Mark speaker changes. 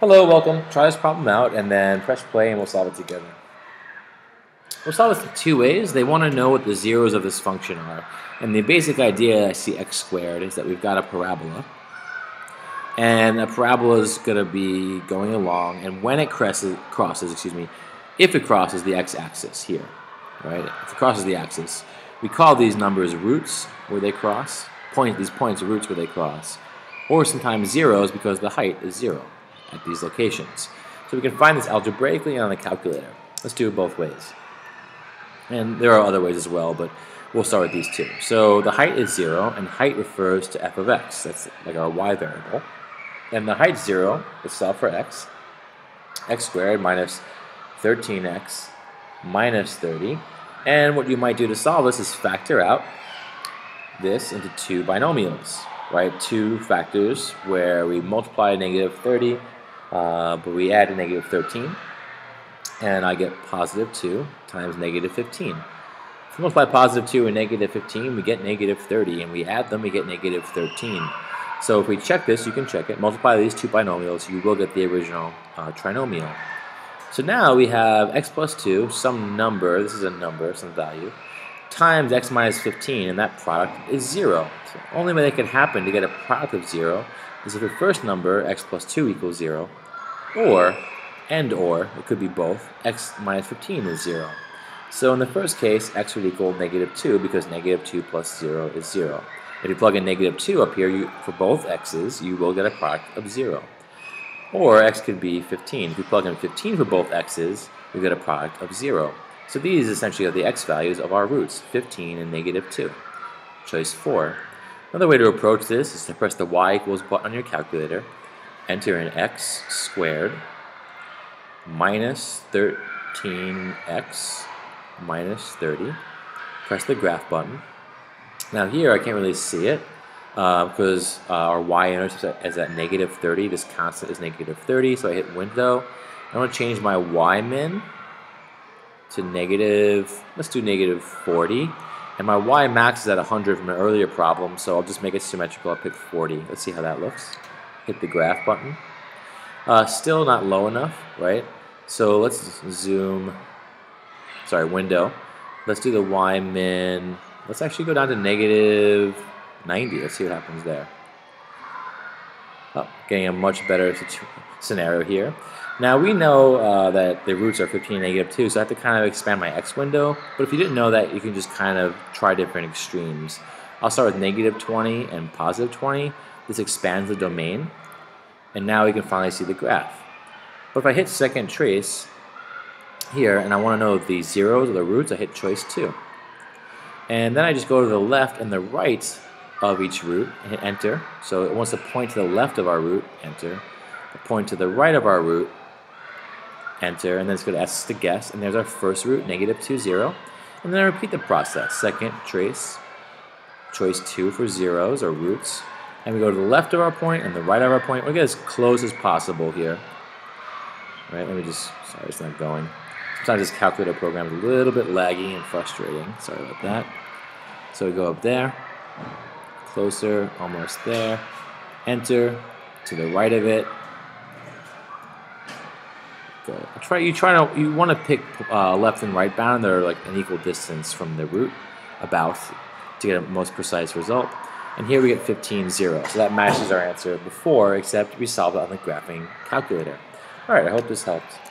Speaker 1: Hello, welcome. Try this problem out and then press play and we'll solve it together. We'll solve this in two ways. They want to know what the zeros of this function are. And the basic idea I see x squared is that we've got a parabola. And a parabola is going to be going along and when it crosses, crosses, excuse me, if it crosses the x-axis here, right? If it crosses the axis, we call these numbers roots where they cross, point, these points are roots where they cross, or sometimes zeros because the height is zero at these locations. So we can find this algebraically on the calculator. Let's do it both ways. And there are other ways as well, but we'll start with these two. So the height is 0, and height refers to f of x. That's like our y variable. And the height 0 is solve for x. x squared minus 13x minus 30. And what you might do to solve this is factor out this into two binomials, right? Two factors where we multiply negative 30 uh, but we add a negative 13, and I get positive 2 times negative 15. If we multiply positive 2 and negative 15, we get negative 30, and we add them, we get negative 13. So if we check this, you can check it, multiply these two binomials, you will get the original uh, trinomial. So now we have x plus 2, some number, this is a number, some value, times x minus 15, and that product is 0. So only way that can happen to get a product of 0 is if your first number, x plus 2 equals 0, or, and or, it could be both, x minus 15 is 0. So in the first case, x would equal negative 2 because negative 2 plus 0 is 0. If you plug in negative 2 up here you, for both x's, you will get a product of 0. Or x could be 15. If you plug in 15 for both x's, you get a product of 0. So these essentially are the x values of our roots, 15 and negative 2. Choice 4. Another way to approach this is to press the y equals button on your calculator, enter in x squared minus 13x minus 30, press the graph button. Now here I can't really see it uh, because uh, our y-intercept is at negative 30, this constant is negative 30, so I hit window. I want to change my y-min to negative, let's do negative 40. And my y max is at 100 from an earlier problem, so I'll just make it symmetrical. I'll pick 40. Let's see how that looks. Hit the graph button. Uh, still not low enough, right? So let's zoom, sorry, window. Let's do the y min. Let's actually go down to negative 90. Let's see what happens there. Oh, getting a much better scenario here. Now we know uh, that the roots are 15 and negative 2, so I have to kind of expand my x window. But if you didn't know that, you can just kind of try different extremes. I'll start with negative 20 and positive 20. This expands the domain. And now we can finally see the graph. But if I hit second trace here, and I want to know the zeros or the roots, I hit choice 2. And then I just go to the left and the right of each root and hit enter. So it wants to point to the left of our root, enter. Point to the right of our root, enter, and then it's going to ask us to guess, and there's our first root, negative 2, 0. And then I repeat the process. Second, trace, choice 2 for zeros or roots. And we go to the left of our point and the right of our point. We get as close as possible here. Right, let me just, sorry, it's not going. Sometimes this calculator program is a little bit laggy and frustrating. Sorry about that. So we go up there, closer, almost there, enter, to the right of it. Try you try to you want to pick uh, left and right bound. They're like an equal distance from the root, about to get a most precise result. And here we get 15, 0. So that matches our answer before, except we solved it on the graphing calculator. All right, I hope this helped.